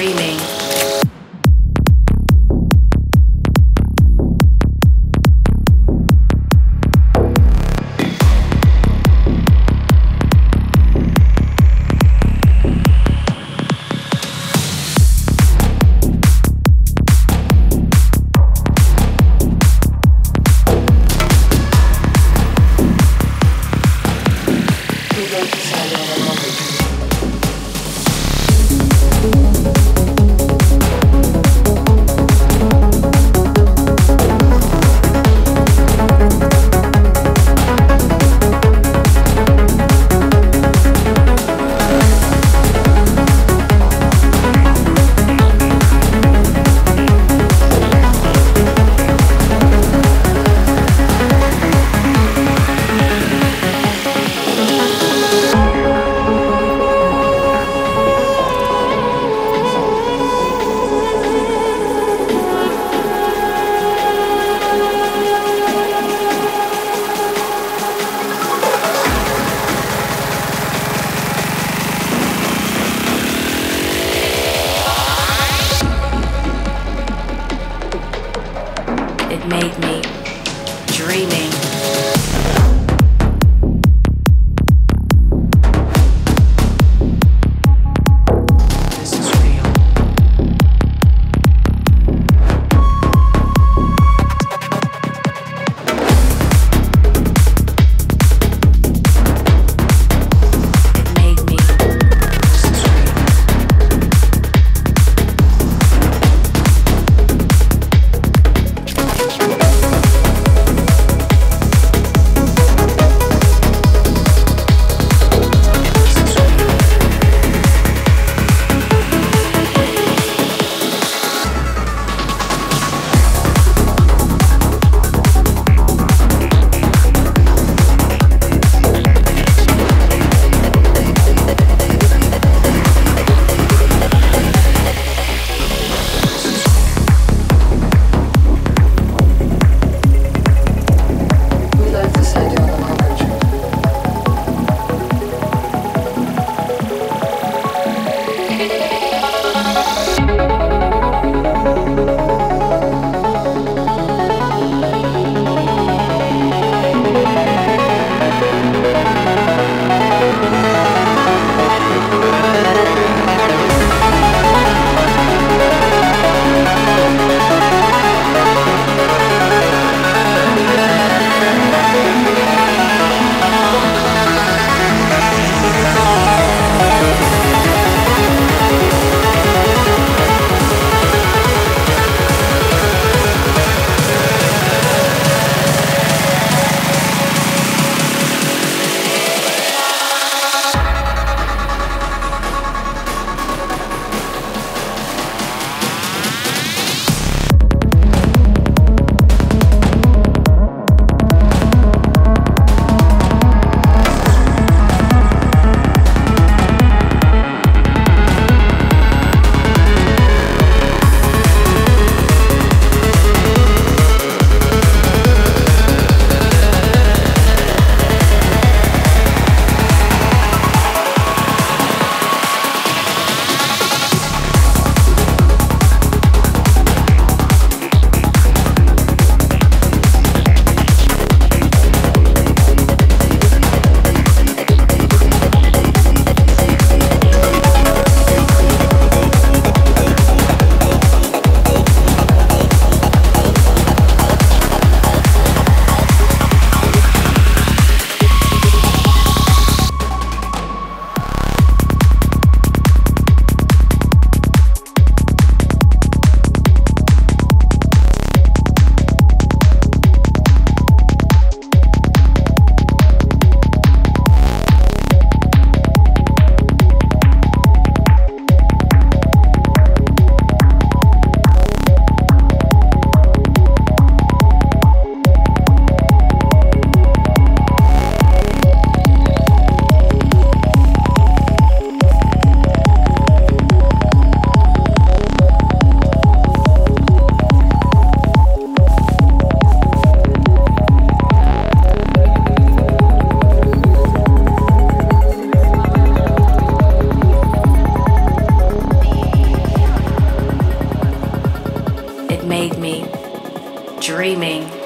Rayleigh. Made me dreaming.